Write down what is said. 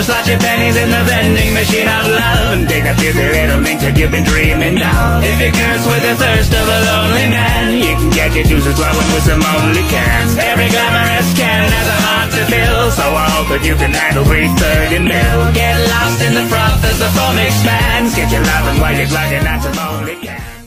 So slot pennies in the vending machine of love and take a few little mints that you've been dreaming of. If you're cursed with the thirst of a lonely man, you can get your juices flowing with some only cans. Every glamorous can has a heart to fill, so I hope that you can handle 330 mil. Get lost in the froth as the foam expands. Get your loving while you're gliding out some only cans.